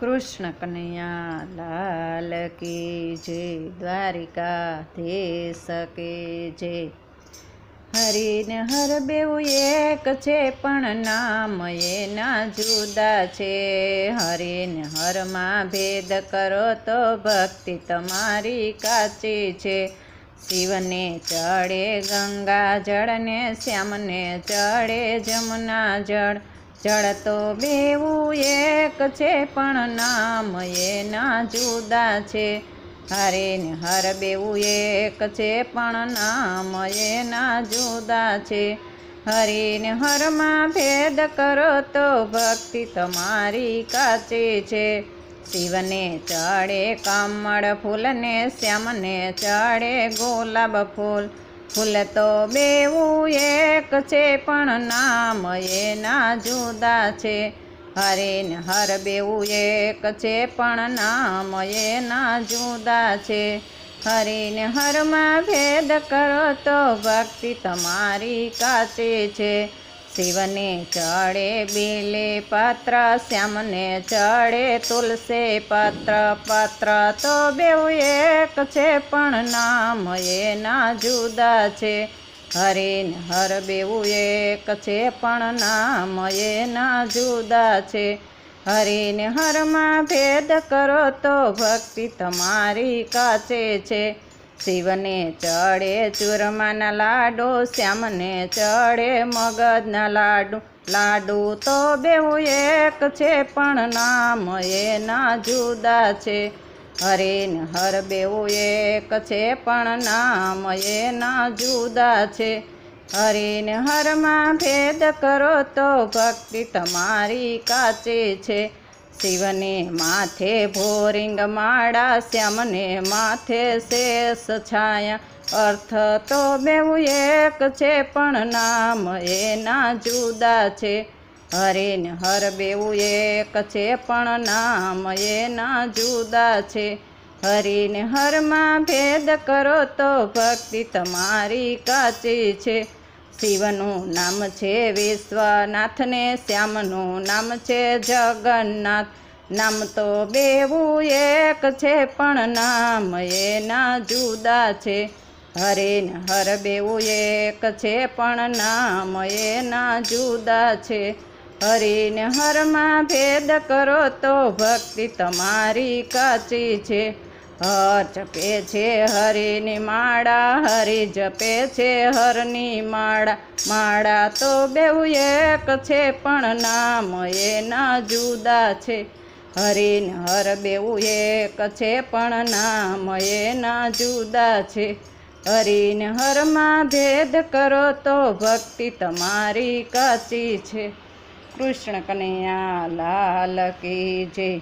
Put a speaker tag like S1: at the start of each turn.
S1: કૃષ્ણ કનૈયા લાલ કી જે, દ્વારિકા ધીશ કે જે. હરિને હર બેવું એક છે, પણ નામ એના જુદા છે. હરિને હરમાં ભેદ કરો તો ભક્તિ તમારી કાચી છે. શિવને ચડે ગંગા જળને, શ્યામને ચડે જમુના જળ. જળ તો બેવું એક છે, પણ નામ એના જુદા છે. હરે ને હર બેવું એક છે, પણ નામ એના જુદા છે. હરિને હરમાં ભેદ કરો તો ભક્તિ તમારી કાચી છે. શિવને ચડે કમળ ફૂલને, શ્યામને ચડે ગુલાબ ફૂલ. ફૂલ તો બેવું એક છે, પણ નામ એના જુદા છે. હરે ને હર બેવું એક છે, પણ નામ એના જુદા છે. હરિને હરમાં ભેદ કરો તો ભક્તિ તમારી કાચે છે. શિવને ચડે બીલે પાત્ર, શ્યામને ચડે તુલસી પાત્ર પાત્ર તો બેઉ એક છે, પણ નામ એના જુદા છે. હરિન હર બેવું એક છે, પણ નામ એના જુદા છે. હરિને હરમાં ભેદ કરો તો ભક્તિ તમારી કાચે છે. શિવને ચડે ચૂરમાના લાડુ, શ્યામને ચડે મગજના લાડુ. લાડુ તો બેવું એક છે, પણ નામ એના જુદા છે. હરે ને હર બેવું એક છે, પણ નામ એના જુદા છે. હરે હરમાં ભેદ કરો તો ભક્તિ તમારી કાચી છે. શિવને માથે ભોરિંગ માળા, શ્યામને માથે શેષ છાયા. અર્થ તો બેવું એક છે, પણ નામ એના જુદા છે. હરે હર બેવું એક છે, પણ નામ એના જુદા છે. હરિને હરમાં ભેદ કરો તો ભક્તિ તમારી કાચી છે. શિવનું નામ છે વિશ્વનાથને શ્યામનું નામ છે જગન્નાથ. નામ તો બેવું એક છે, પણ નામ એના જુદા છે. હરે હર બેવું એક છે, પણ નામ એના જુદા છે. હરિને હરમાં ભેદ કરો તો ભક્તિ તમારી કાચી છે. હર જપે છે હરિની માળા, હરિ જપે છે હરની માળા. માળા તો બેઉ એક છે, પણ નામ એના જુદા છે. હરિન હર બેઉ એક છે, પણ નામ એના જુદા છે. હરિન હરમાં ભેદ કરો તો ભક્તિ તમારી કાચી છે. કૃષ્ણ કનૈયા લાલ કી જય.